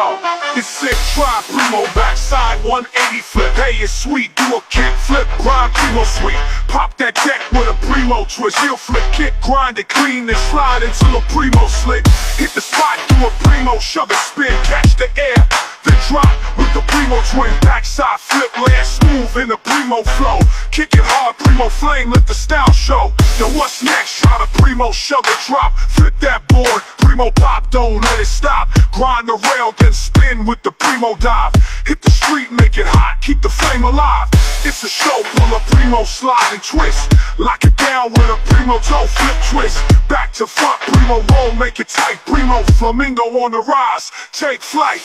Yo, it's sick, try Primo backside 180 flip. Hey, it's sweet, do a kick flip, grind Primo sweet. Pop that deck with a Primo twist. Heel flip, kick, grind it clean, then slide into a Primo slick. Hit the spot, do a Primo shove it, spin, catch the air. Then drop with the Primo twin. Backside flip, land smooth in the Primo flow. Kick it hard, Primo flame, let the style show. Now what's next? Try the Primo it, drop. Flip that board, Primo pop, don't let it stop. Grind the rail, then spin with the Primo dive. Hit the street, make it hot, keep the flame alive. It's a show full of Primo slide and twist. Lock it down with a Primo toe flip twist. Back to front, Primo roll, make it tight. Primo flamingo on the rise, take flight.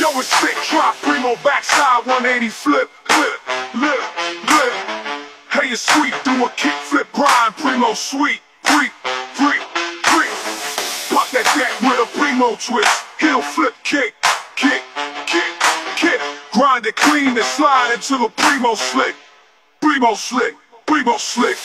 Yo, it's sick, drop, primo, backside, 180 flip, flip, flip, flip. Hey, it's sweet, do a kick flip, grind, primo, sweet, freak, freak, freak. Pop that deck with a primo twist, heel flip, kick, kick, kick, kick. Grind it clean and slide into the primo slick, primo slick, primo slick.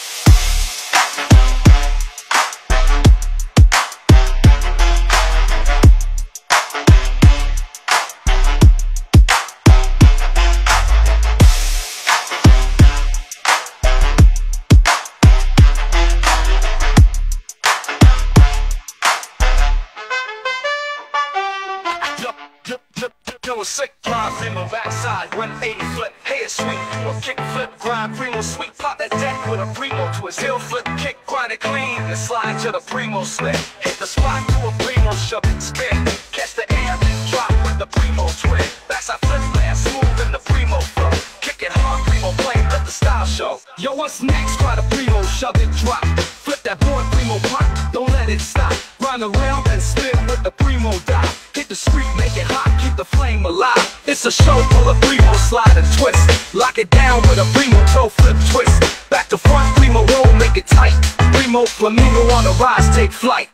Primo sweet, pop that deck with a primo twist, heel flip, kick, grind it clean, and slide to the primo slip, hit the spot, to a primo shove it, spin, catch the air, drop with the primo twin, backside flip, land smooth in the primo flow, kick it hard, primo flame, let the style show, yo what's next, try the primo, shove it, drop, flip that board, primo pop, don't let it stop, grind around and spin with the primo dive, hit the street, make it hot, keep the flame alive. It's a show full of primo slide and twist. Lock it down with a primo toe flip twist. Back to front, primo roll, make it tight. Primo flamingo on the rise, take flight.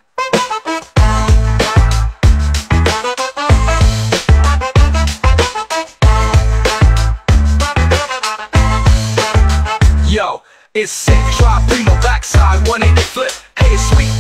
Yo, it's sick, try primo backside, 180 flip. Hey, it's sweet,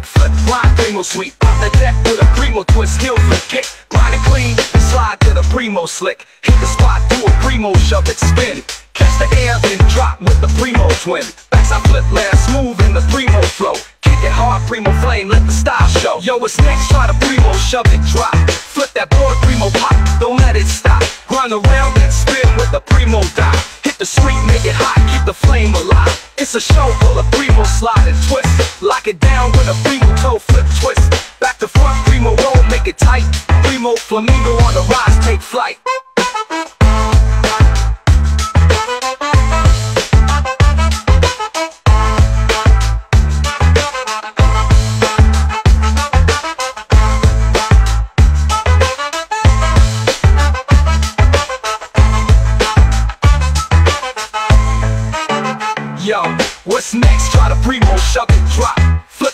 kick flip, grind primo sweet. Pop the deck with a primo twist, heel flip, kick, grind it clean, and slide to the primo slick. Hit the spot, do a primo shove it, spin. Catch the air, then drop with the primo twin. Backside flip, land smooth in the primo flow. Kick it hard, primo flame, let the style show. Yo, it's next, try the primo shove it, drop. Flip that board, primo pop, don't let it stop. Grind around and spin with the primo dive. The street, make it hot, keep the flame alive. It's a show full of primo slide and twist. Lock it down with a primo toe flip twist. Back to front, primo roll, make it tight. Primo flamingo on the rise, take flight.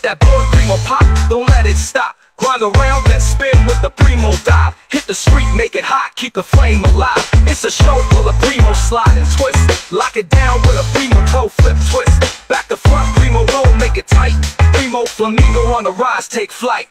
That board, primo pop, don't let it stop. Grind around and spin with the primo dive. Hit the street, make it hot, keep the flame alive. It's a show full of primo slide and twist. Lock it down with a primo toe flip twist. Back to front, primo roll, make it tight. Primo flamingo on the rise, take flight.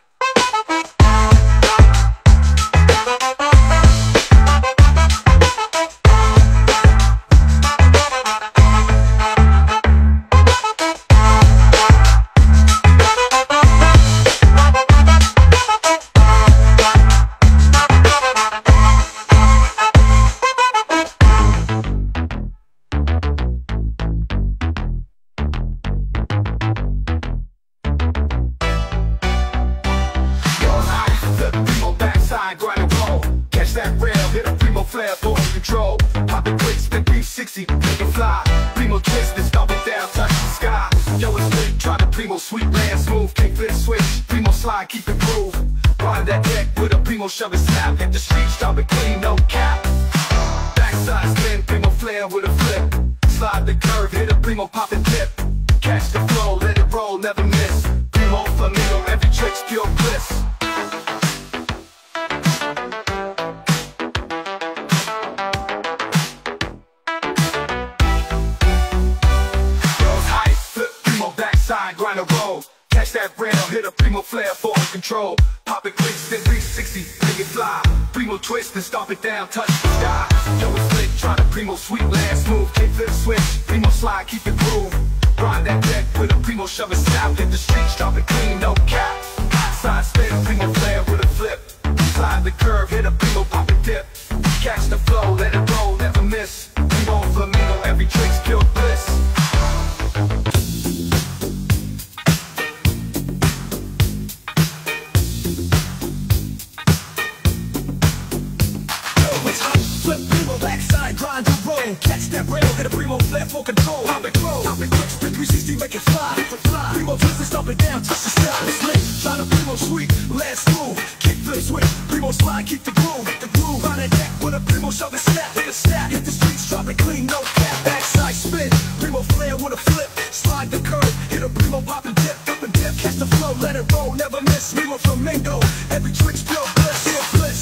the primo shove shoving snap, hit a snap, hit the streets, drop it clean, no cap, backside spin, primo flare with a flip, slide the curve, hit a primo pop and dip, up and dip, catch the flow, let it roll, never miss, primo flamingo, every trick's pure bliss, pure bliss.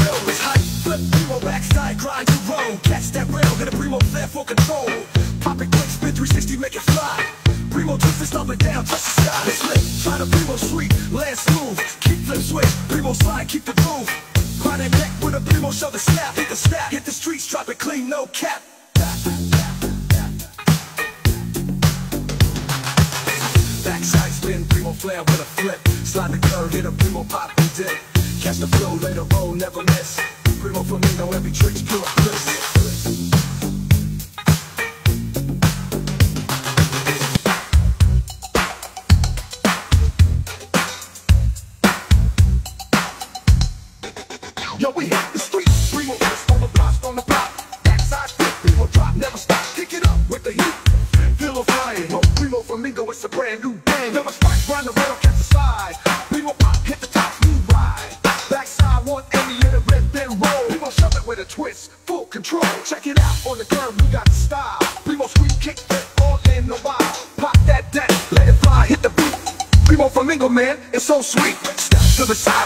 Real is hype, flip primo backside, grind your roll, catch that rail, hit a primo flare for control, pop it quick, spin 360, make it fly. Primo twist and stomp it down, touch the sky, it's lit. Try the primo sweet, land smooth flip switch, primo slide, keep the groove. Grind that neck with a primo shoulder snap, hit the snap, hit the streets, drop it clean, no cap. Backside spin, primo flare with a flip. Slide the curve, hit a primo pop and dip. Catch the flow later roll, never miss. Primo flamingo, every trick's pure bliss. so sweet. Step to the side.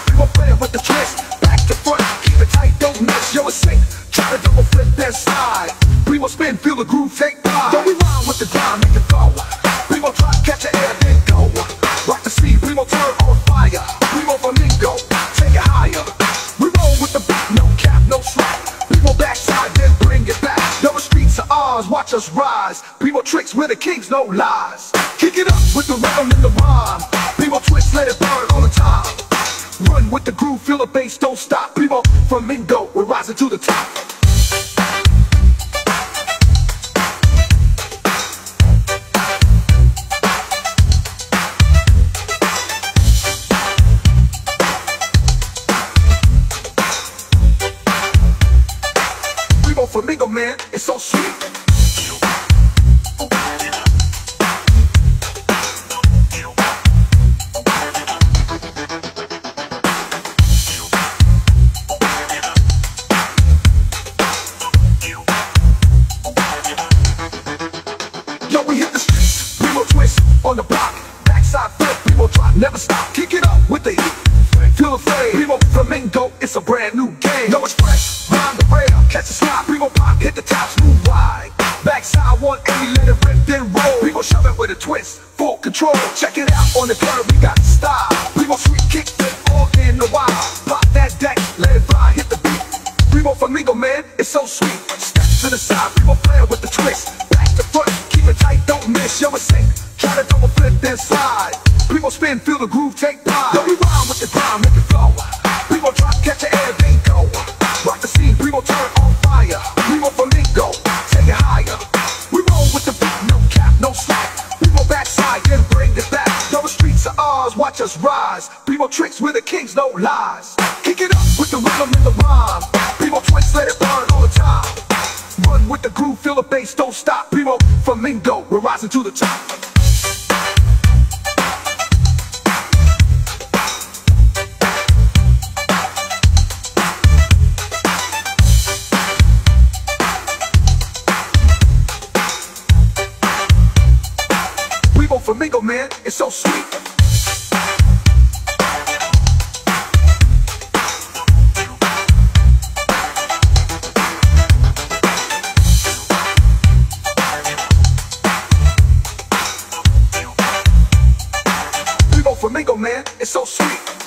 flamingo, man. It's so sweet.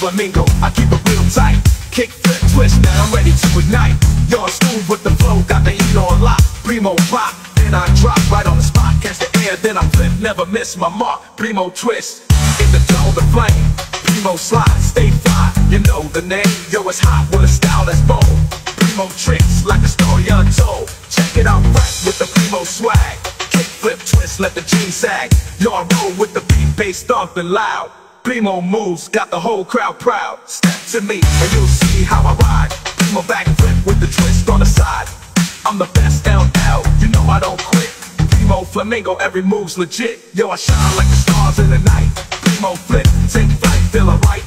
Flamingo, I keep it real tight. Kick, flip, twist, now I'm ready to ignite. You're smooth with the flow, got the heat on lock. Primo pop, then I drop right on the spot. Catch the air, then I flip, never miss my mark. Primo twist, in the dome, the flame. Primo slide, stay fly, you know the name. Yo, it's hot with a style that's bold. Primo tricks, like a story untold. Check it out, fresh with the Primo swag. Kick, flip, twist, let the jeans sag. I roll with the beat, bass thumping loud. Primo moves, got the whole crowd proud. Step to me, and you'll see how I ride. Primo back flip with the twist on the side. I'm the best LL, you know I don't quit. Primo flamingo, every move's legit. Yo, I shine like the stars in the night. Primo flip, take flight, feeling right.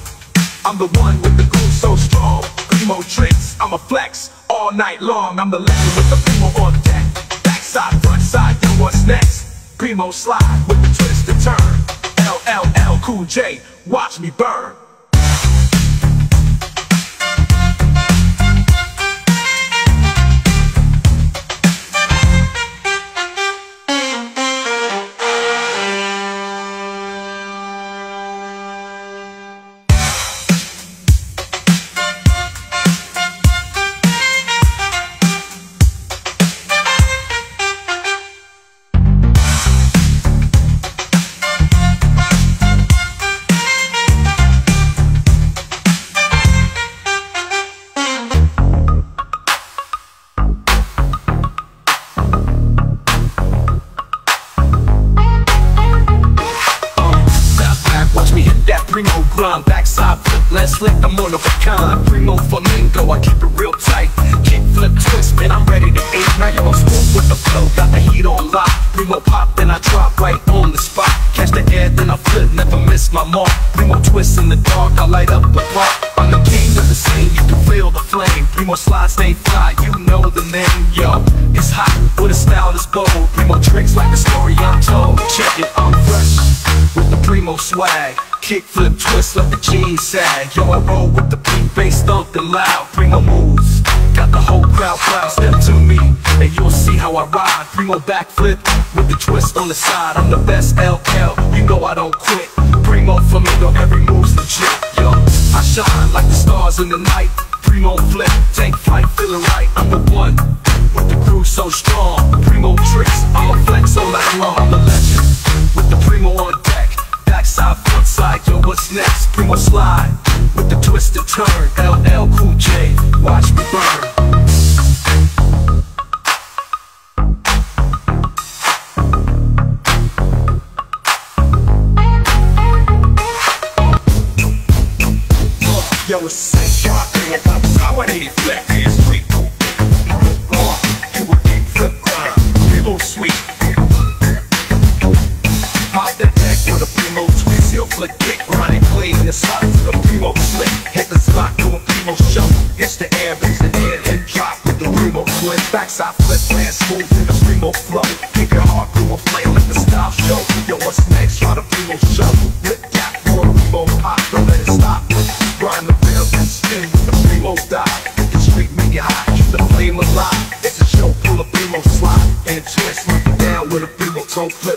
I'm the one with the groove so strong. Primo tricks, I'm a flex all night long. I'm the legend with the Primo on deck. Backside, front side, yo, what's next? Primo slide with the twist and turn. LLL Cool J, watch me burn. Slide, stay fly, you know the name Yo, it's hot, with a style that's bold Primo tricks like a story untold Check it, I'm fresh with the primo swag. Kick, flip, twist, let the jeans sag. Yo, I roll with the beat, bass thumping loud. Primo moves, got the whole crowd proud. Step to me, and you'll see how I ride. Primo backflip with the twist on the side. I'm the best LL, you know I don't quit. Primo for me, though every move's legit. Yo, I shine like the stars in the night. Primo flip, take flight, feeling right. I'm the one with the crew so strong. Primo tricks, I'm a flex all night long. I'm the legend with the primo on deck. Backside, front side, yo, what's next? Primo slide with the twist and turn. LL Cool J, watch me burn. Yo, it's 28 black man a big flip primo sweet. Pop the deck with a primo twist, heel flick kick, running clean in the slot to the primo flick. Hit the spot, do a primo show. It's the air, brings the air, and drop with the primo flip. Backside flip, land smooth in the primo flow. Kick it hard, a. primo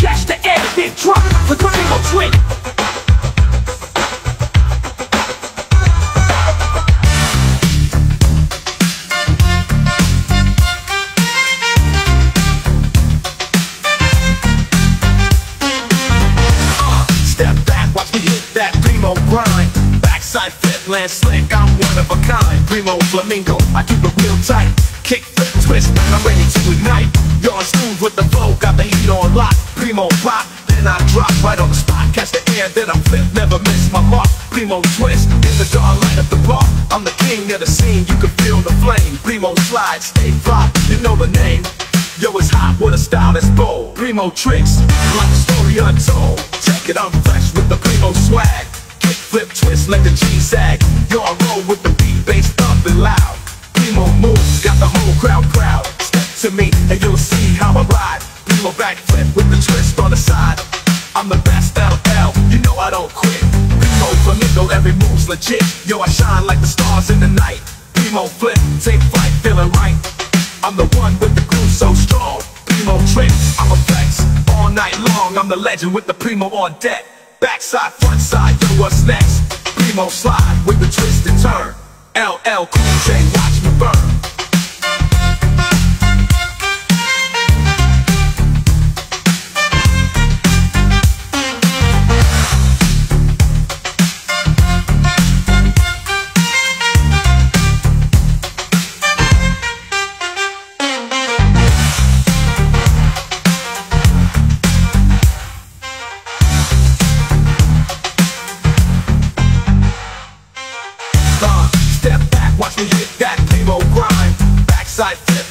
catch the air, then drop with the single twin. Step back, watch me hit that primo grind. Backside flip, land slick, I'm one of a kind. Primo flamingo, I keep it real tight. Kick, flip, twist, I'm ready to ignite. You're smooth with the flow, got the heat on lock. Primo pop, then I drop right on the spot. Catch the air, then I flip, never miss my mark. Primo twist, in the dark light of the bar. I'm the king of the scene, you can feel the flame. Primo slide, stay fly, you know the name. Yo, it's hot with a style that's bold. Primo tricks, like a story untold. Check it, I'm fresh with the Primo swag. Kick, flip, twist, let the G sag. Yo, I roll with the beat, bass thumping loud. Primo moves, got the whole crowd proud. Step to me, and you'll see how I ride. Primo backflip with the twist on the side. I'm the best LL, you know I don't quit. Primo flamingo, every move's legit. Yo, I shine like the stars in the night. Primo flip, take flight, feeling right. I'm the one with the groove so strong. Primo trip, I'm a flex. All night long, I'm the legend with the Primo on deck. Backside, front side, yo, what's next? Primo slide with the twist and turn. LL Cool J, watch me burn.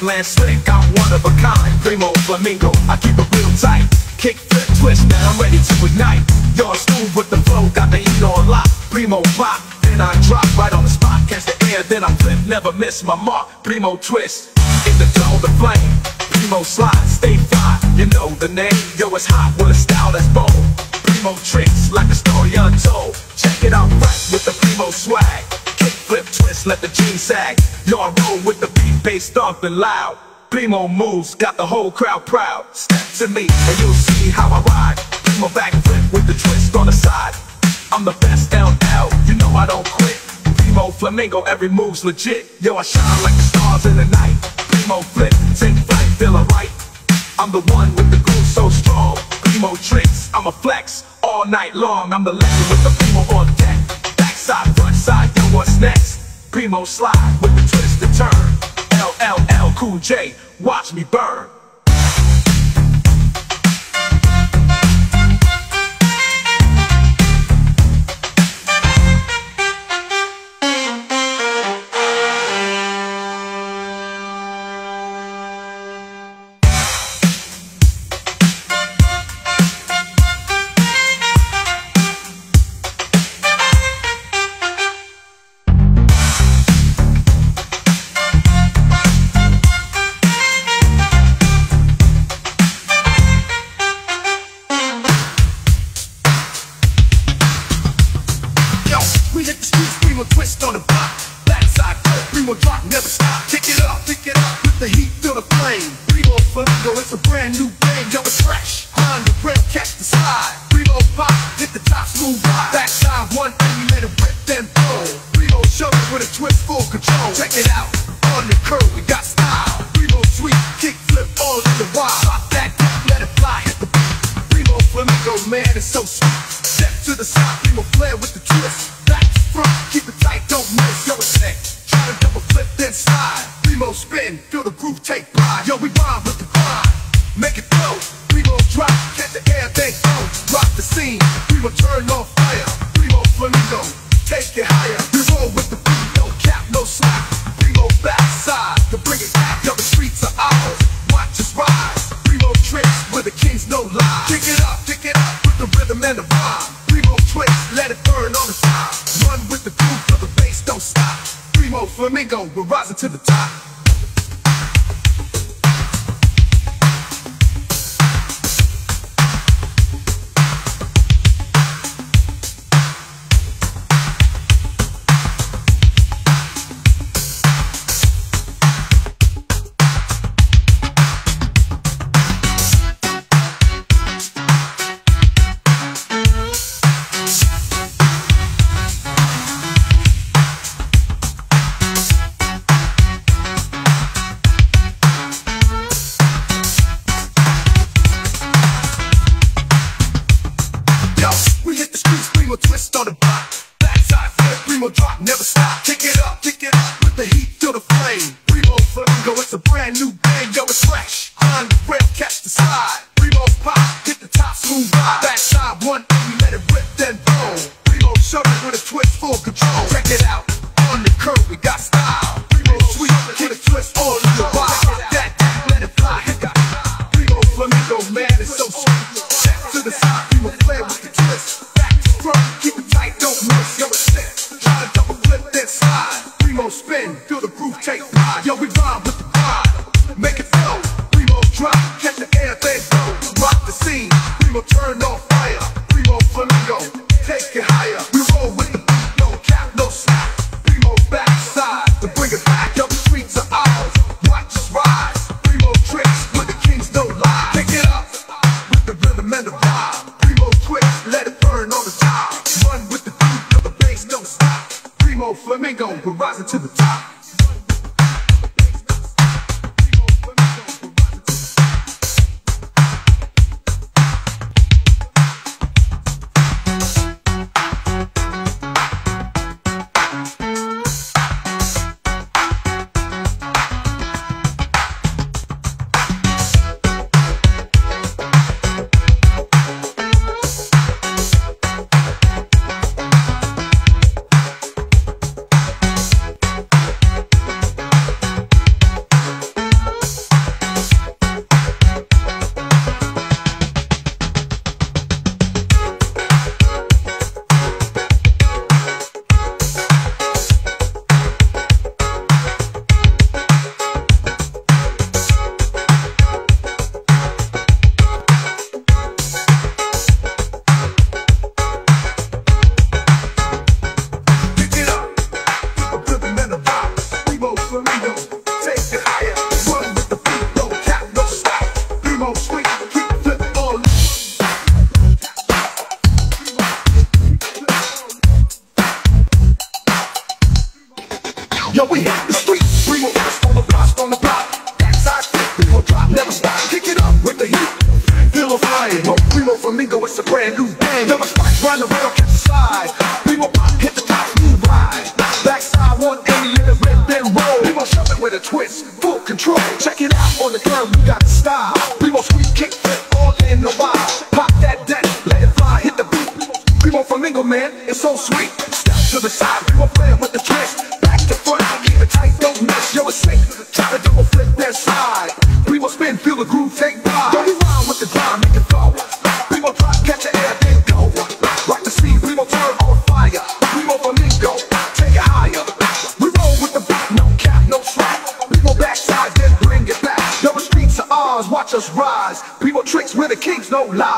Backside flip, land slick, I'm one of a kind. Primo flamingo, I keep it real tight. Kick, flip, twist, now I'm ready to ignite. You're smooth with the flow, got the heat on lock. Primo pop, then I drop right on the spot. Catch the air, then I flip, never miss my mark. Primo twist, in the dough, the flame. Primo slide, stay fly, you know the name. Yo, it's hot with a style that's bold. Primo tricks, like a story untold. Check it out right with the Primo swag. Flip, twist, let the jeans sag. Yo, I roll with the beat, bass thumping loud. Primo moves, got the whole crowd proud. Step to me, and you'll see how I ride. Primo backflip with the twist on the side. I'm the best LL, you know I don't quit. Primo flamingo, every move's legit. Yo, I shine like the stars in the night. Primo flip, take flight, feeling right. I'm the one with the groove so strong. Primo tricks, I'm a flex all night long. I'm the legend with the Primo on deck. Backside, front side, yo, what's next? Primo slide with the twist and turn. LLL Cool J, watch me burn. groove, take pride. Yo, we rhyme with the grind. Make it flow, we will drop. Catch the air, thing on. Rock the scene, we will turn on fire. We will flamingo, take it higher. to the top. no lie.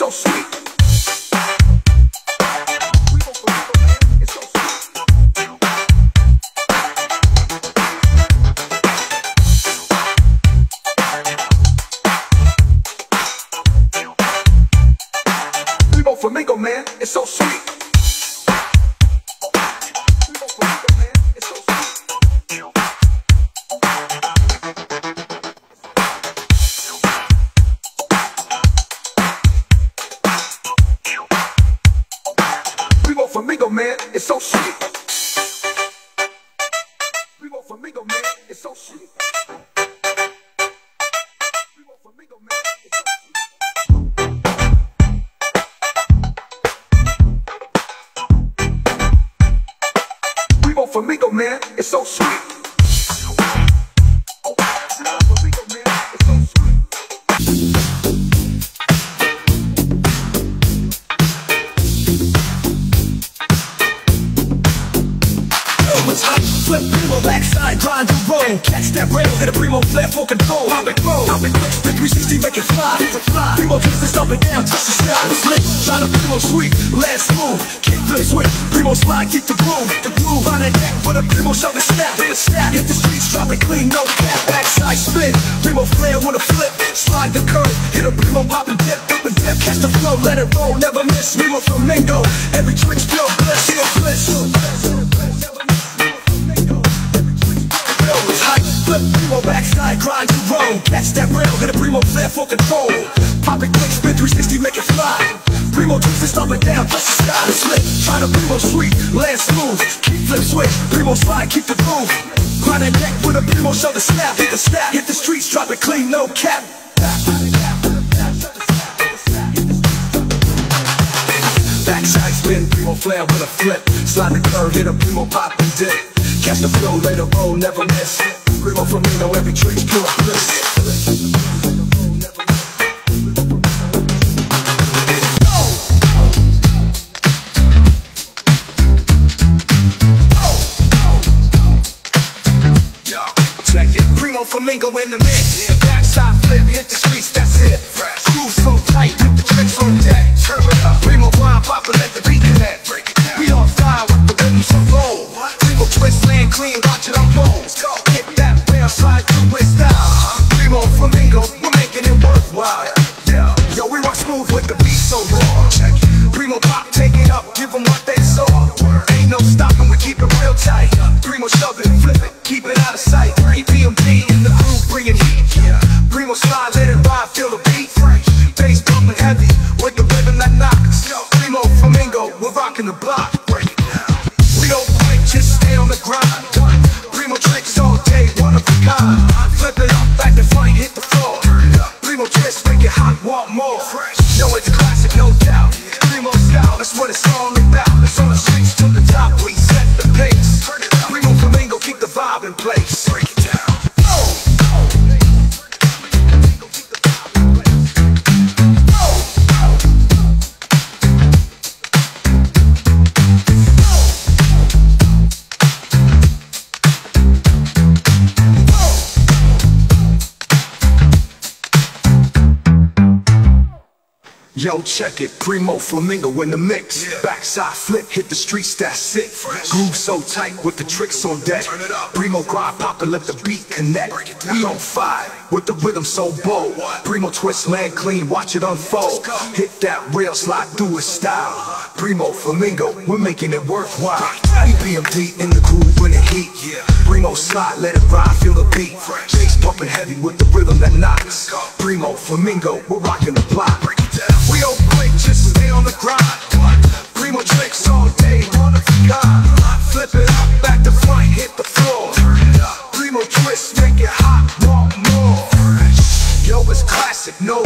so sweet. Flare with a flip Slide the curve, hit a primo, pop and dip Catch the flow, lay the roll, never miss Primo for me, know every trick's pure bliss Flamingo in the mix check it. Primo flamingo in the mix. Backside flip, hit the streets, that's it. Groove so tight with the tricks on deck. Primo grind, pop and let the beat connect. We on fire with the rhythm so bold. Primo twist, land clean, watch it unfold. Hit that rail, slide through a style. Primo flamingo, we're making it worthwhile. EPMD in the groove when it heat. Primo slide, let it ride, feel the beat. Bass pumping heavy with the rhythm that knocks. Primo flamingo, we're rocking the block real quick, just stay on the grind. Primo tricks all day. Flip it up, back to front, hit the floor. Primo twist, make it hot, want more. Yo, it's classic, no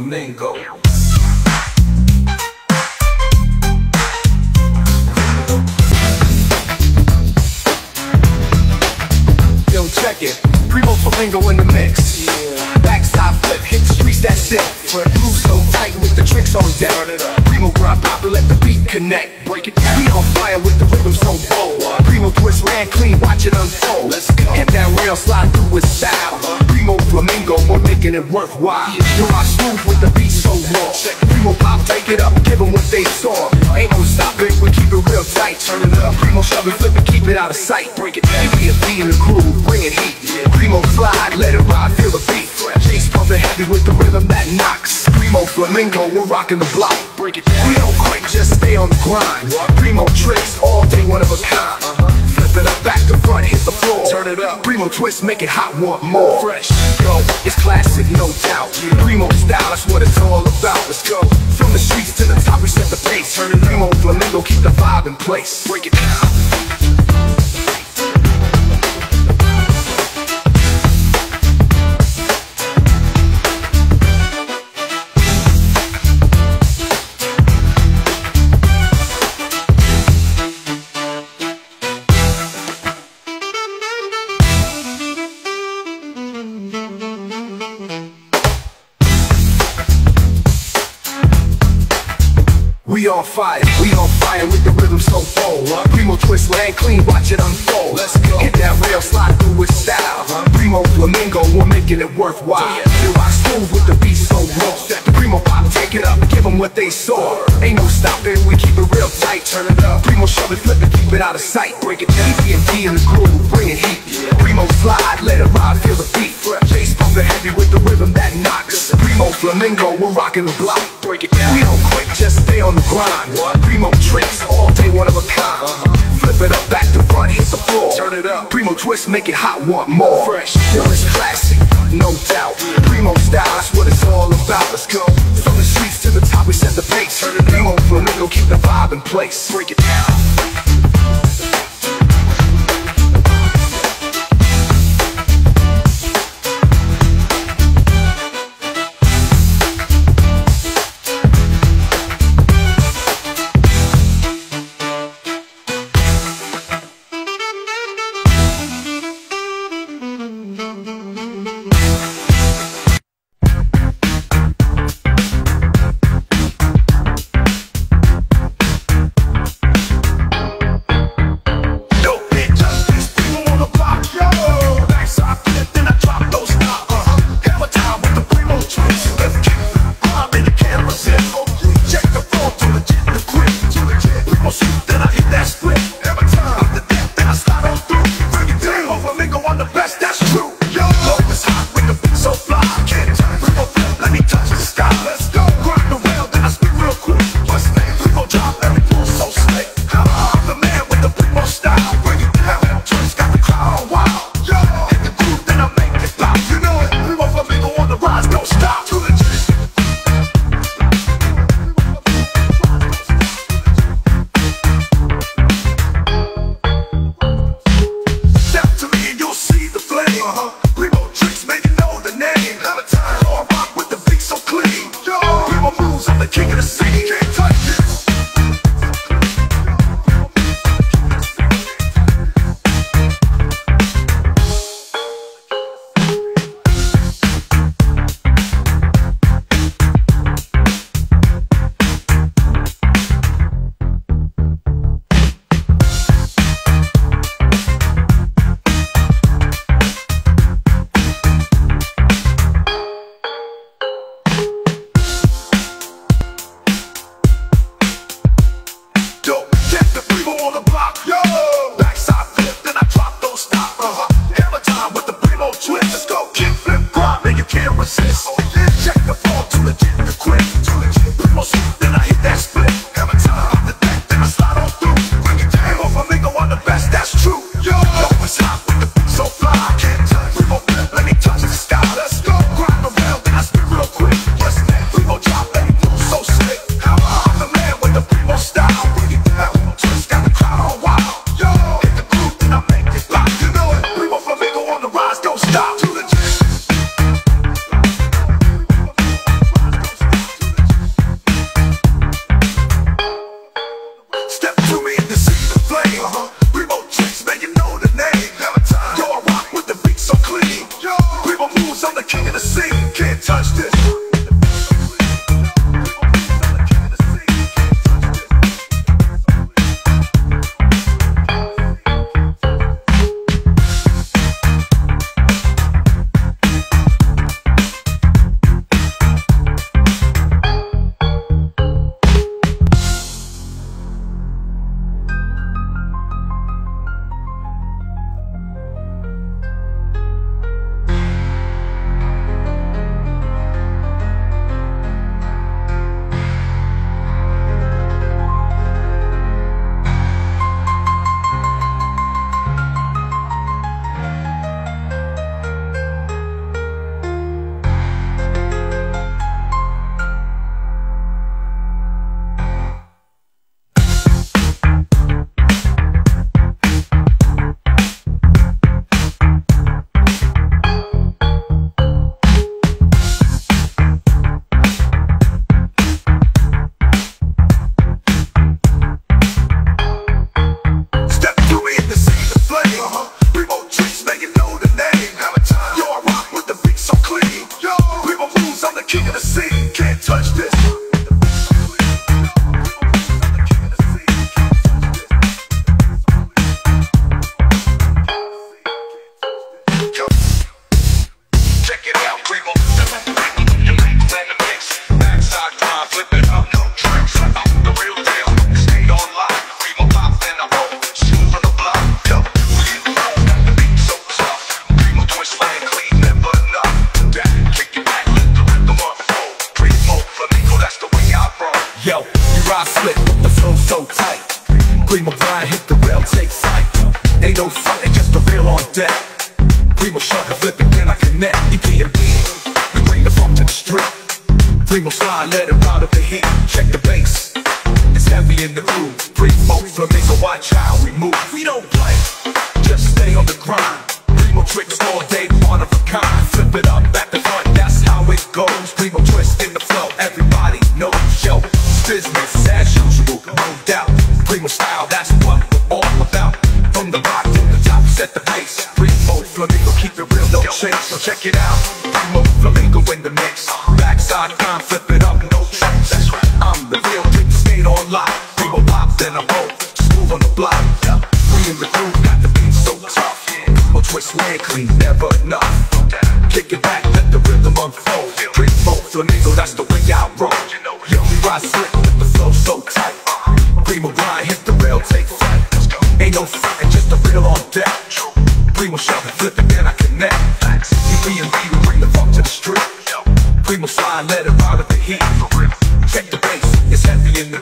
flamingo. Yo, check it. Primo Flamingo in the mix. Yeah. Backside flip, hit the streets, that's it. For the crew so tight with the tricks on deck. Primo grind, I pop let the beat connect. Break it down. We on fire with the rhythm so bold. Primo twist, land clean, watch it unfold. Let's go. And that rail slide through with style. Uh-huh. Primo flamingo, we're making it worthwhile. You are smooth with the beat so raw. Primo pop, take it up, give them what they saw. Ain't no stopping, we keep it real tight. Turn it up. Primo shove it, flip it, keep it out of sight. Break it down. Be a in the crew, bring it heat. Primo slide, let it ride, feel the beat. Chase pumping heavy with the rhythm that knocks. Primo flamingo, we're rocking the block. Break it down. We don't quit, just stay on the grind. Primo tricks, all day, one of a kind. Flip it back to front, hit the floor. Turn it up. Primo twist, make it hot, want more. Fresh, go. it's classic, no doubt. Primo style, that's what it's all about. Let's go. From the streets to the top, we set the pace. Turn it Primo flamingo, keep the vibe in place. Break it down. On fire, we on fire with the rhythm so bold. Primo twist land clean, watch it unfold. Let's go. Hit that rail, slide through with style. Primo flamingo, we're making it worthwhile. You rock smooth with the beat so raw. The Primo pop, take it up, give them what they saw. Ain't no stopping, we keep it real tight. Turn it up. Primo shove it, flip it, keep it out of sight. Break it down, and D in the groove, bring it heat. Primo slide, let it ride, feel the beat. Chase pumping heavy with the rhythm that knocks. Primo flamingo, we're rocking the block. Break it down. We don't quit, just stay on the grind. Primo tricks, all day one of a kind. Uh-huh. Flip it up, back to front, hit the floor. Turn it up. Primo twist, make it hot, want more. Fresh, yo, it's classic, no doubt. Primo style, that's what it's all about. Let's go. From the streets to the top, we set the pace. Primo flamingo, keep the vibe in place. Break it down.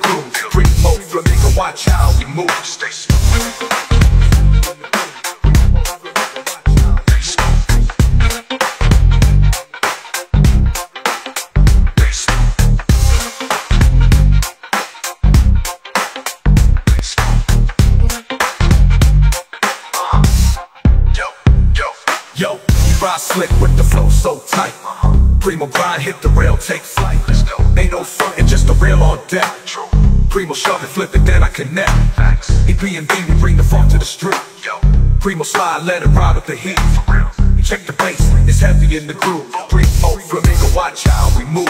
The. Primo flamingo, watch how we move. Stay smooth. Primo shove it, flip it, then I connect. EP and B, we bring the funk to the street. Primo slide, let it ride with the heat. Check the bass, it's heavy in the groove. Primo flamingo, watch how we move.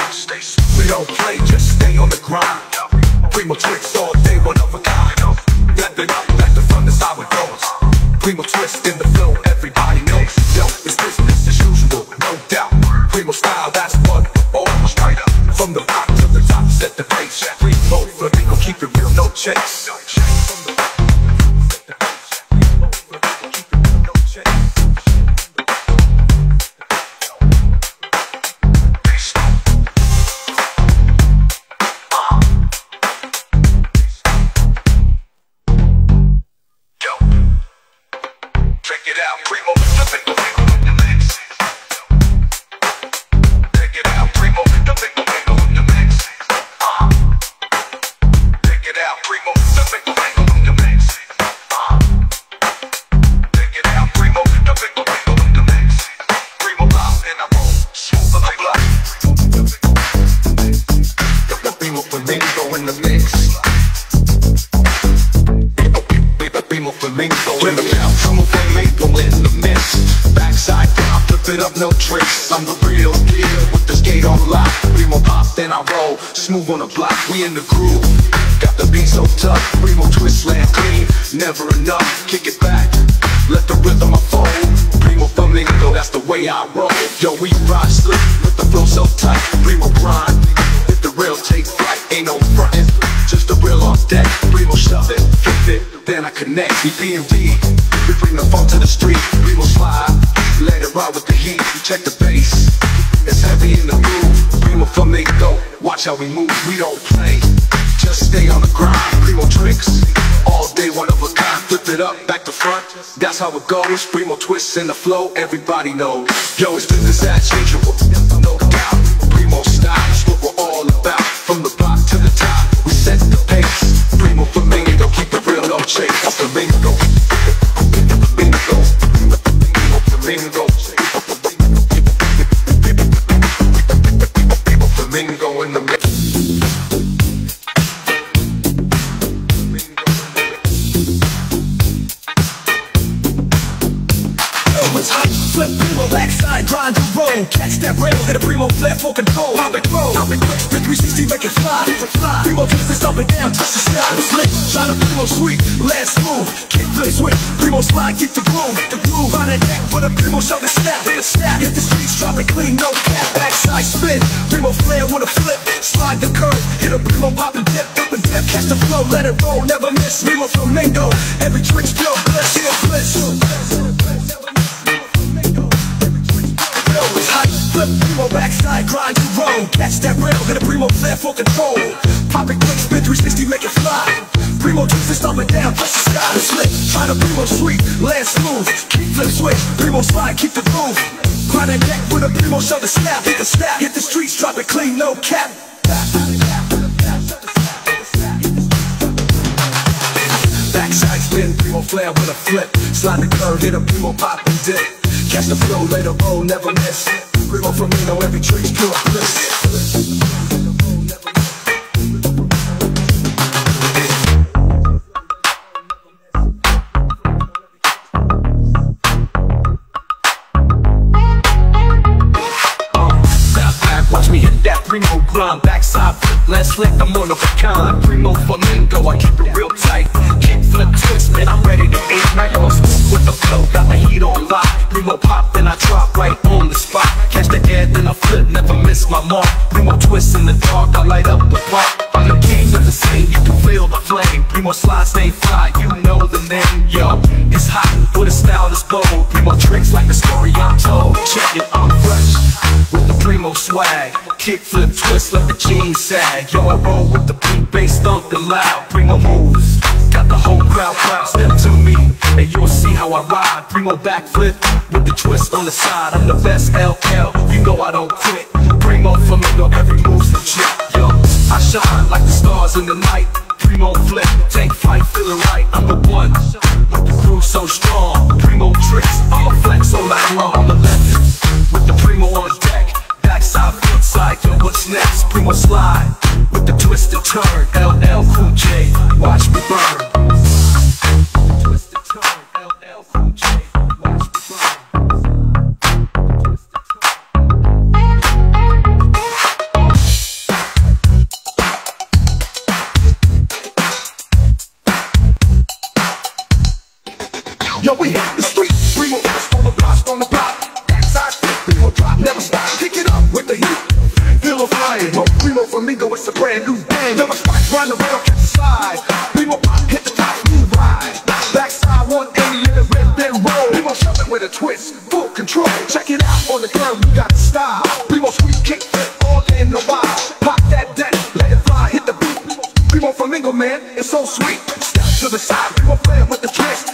We don't play, just stay on the grind. Primo tricks all day, one of a kind. Let the let the that's how it goes. Primo twist in it Smooth on the block, we in the groove. Got the beat so tough. Primo twist, land clean. Never enough, kick it back. Let the rhythm unfold. Primo flamingo, that's the way I roll. Yo, we ride slick with the flow so tight. Primo grind. Hit the rail, take flight. Ain't no frontin', just a real on deck. Primo shove it, flip it, then I connect. EPMD, we bring the funk to the street. Primo slide, let it ride with the heat. Check the bass, watch how we move. We don't play, just stay on the grind. Primo tricks, all day one of a kind. Flip it up, back to front. That's how it goes. Primo twists in the flow, everybody knows. Yo, it's business as usual, no doubt. Primo style is what we're all clean, no cap Backside spin, primo flare with a flip. Slide the curve, hit a primo pop and dip. Up and dip, catch the flow, let it roll, never miss. Primo flamingo, every trick's still bliss, yeah, bliss flip primo backside, grind and roll. Catch that rail, hit a primo flare for control. Pop it quick, spin 360, make it fly. Primo twist up and down, touch the sky. Slick, try to primo sweet, land smooth Keep flip switch, primo slide, keep the groove That deck with a primo, show the snap, hit the snap, hit the streets, drop it clean, no cap. Backside spin, primo flare with a flip. Slide the curve, hit a primo pop and dip. Catch the flow, later roll, never miss. Primo Flamingo, every trick's pure bliss. Slick, I'm of a kind Primo flamingo, I keep it real tight. Kick flip twist, man, I'm ready to eat. Night With the flow, got the heat on lock. Primo pop, then I drop right on the spot. Catch the air, then I flip, never miss my mark. Primo twist in the dark, I light up the park I'm the king of the scene, you can feel the flame. Primo slide, stay fly, you know the name Yo, it's hot, with a style that's bold. Primo tricks like the story I'm told. Check it, I'm fresh with the primo swag. Kick flip, twist, let the jeans sag. Yo, I roll with the beat, bass thumping loud. Primo moves, got the whole crowd proud. Step to me, and you'll see how I ride. Primo backflip with the twist on the side. I'm the best LL, you know I don't quit. Primo flamingo, every move's legit. Yo, I shine like the stars in the night. Primo flip, take flight, feeling right. I'm the one with the crew so strong. Primo tricks, all flex all night long. I'm the legend with the primo on deck. Backside, flip side, yo, what's next? Primo slide with the twist and turn. LL Cool J, watch me burn. Twist, full control. Check it out on the curve, we got style. Primo sweet kick all in the wild. Pop that deck, let it fly, hit the beat. Primo flamingo, man, it's so sweet. Step to the side, primo playing with the twist.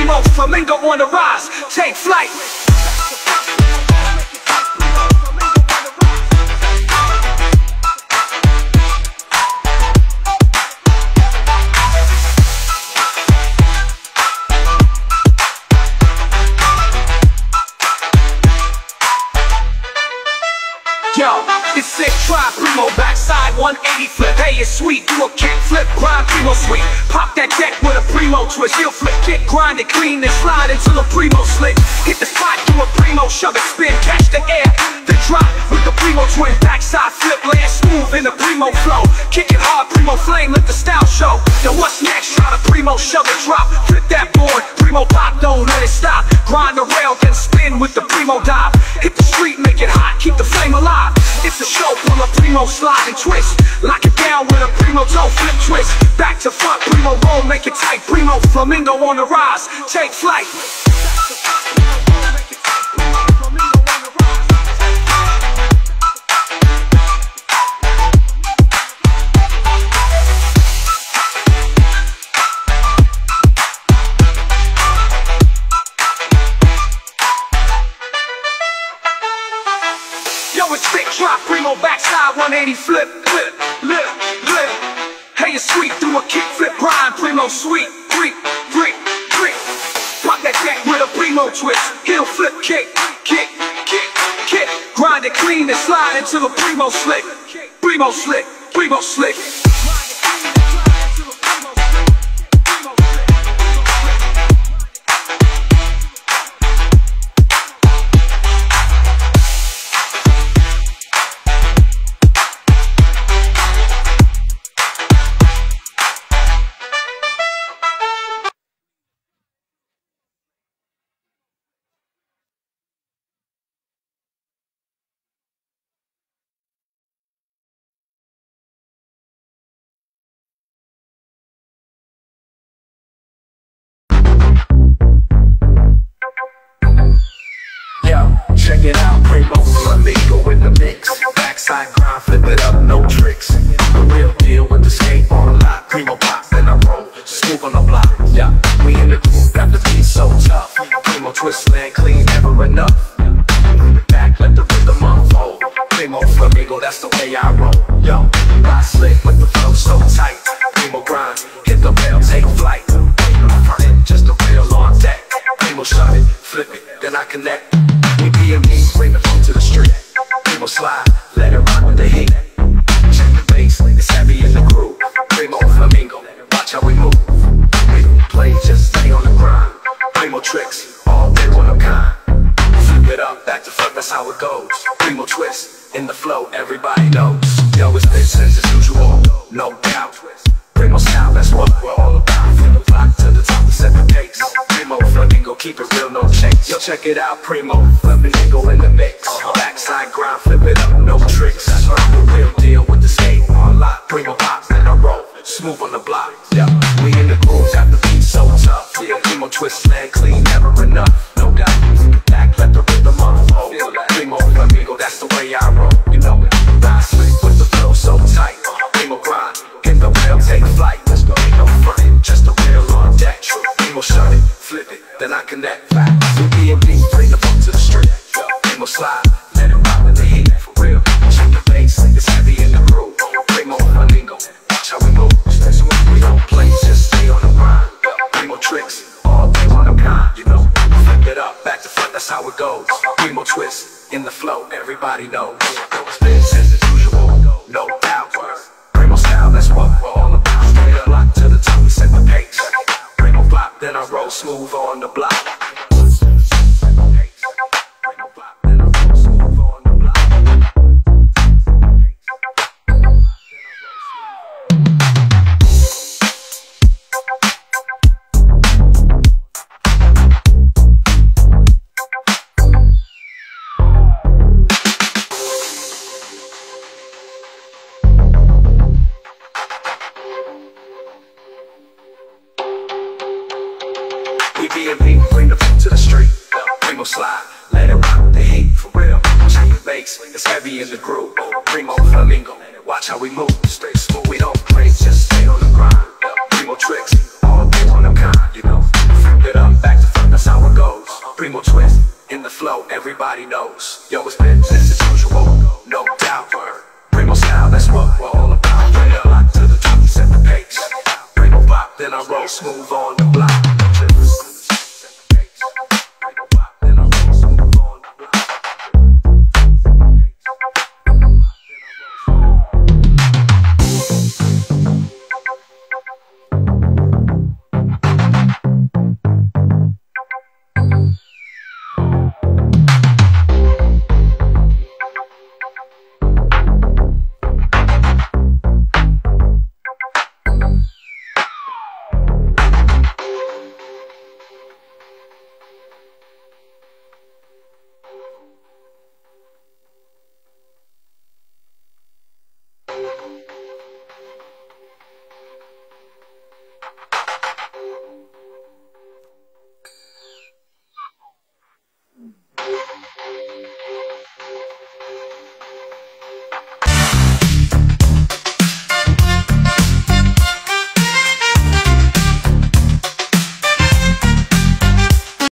primo, flamingo on the rise, take flight. the green is fly. Check it out, Primo Flamingo in the mix. Backside grind, flip it up, no tricks. The real deal with the skate on a lot. Primo pop, then I roll, scoop on the block. Yeah, we in the groove, got the beat so tough. Primo twist, land clean, never enough. Back, let the rhythm unfold. Primo Flamingo, that's the way I roll. Yo, I slick with the flow so tight. Primo grind, hit the bell, take flight. Just the real on deck. Primo shut it, flip it, then I connect. how it goes. Primo twist, in the flow, everybody knows. Yo, it's business as usual, no doubt. Primo sound, that's what we're all about. From the block to the top, to set the pace. Primo, Flamingo, keep it real, no checks Yo, check it out, Primo, Flamingo in the mix. Backside grind, flip it up, no tricks. That's right, the real deal with the skate. On lot. Primo pop, and I roll, smooth on the block Yeah, we in the groove, got the beat so tough. Yeah, Primo twist, man, clean, never enough. Everybody knows.